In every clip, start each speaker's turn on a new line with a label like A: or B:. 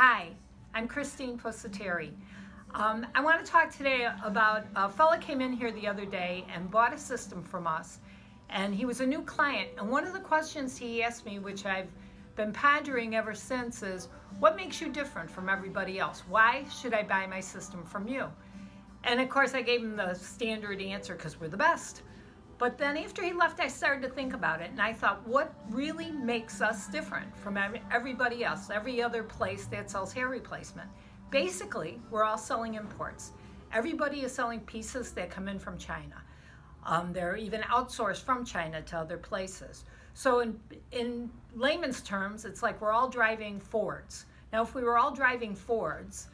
A: Hi, I'm Christine Pusateri. Um, I want to talk today about a fellow came in here the other day and bought a system from us and he was a new client and one of the questions he asked me which I've been pondering ever since is what makes you different from everybody else? Why should I buy my system from you? And of course I gave him the standard answer because we're the best. But then after he left, I started to think about it, and I thought, what really makes us different from everybody else, every other place that sells hair replacement? Basically, we're all selling imports. Everybody is selling pieces that come in from China. Um, they're even outsourced from China to other places. So in, in layman's terms, it's like we're all driving Fords. Now, if we were all driving Fords,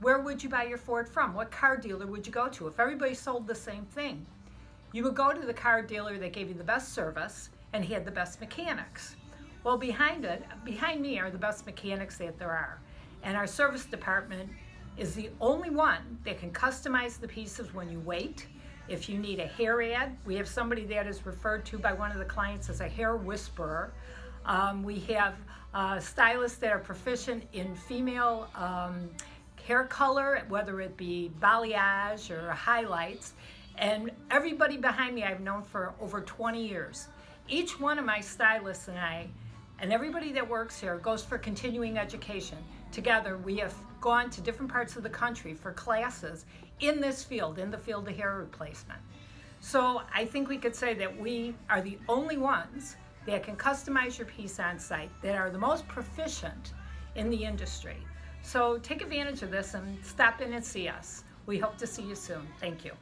A: where would you buy your Ford from? What car dealer would you go to? If everybody sold the same thing, you would go to the car dealer that gave you the best service and he had the best mechanics. Well, behind it, behind me are the best mechanics that there are. And our service department is the only one that can customize the pieces when you wait. If you need a hair ad, we have somebody that is referred to by one of the clients as a hair whisperer. Um, we have uh, stylists that are proficient in female um, hair color, whether it be balayage or highlights. And everybody behind me I've known for over 20 years. Each one of my stylists and I, and everybody that works here, goes for continuing education. Together, we have gone to different parts of the country for classes in this field, in the field of hair replacement. So I think we could say that we are the only ones that can customize your piece on site, that are the most proficient in the industry. So take advantage of this and stop in and see us. We hope to see you soon. Thank you.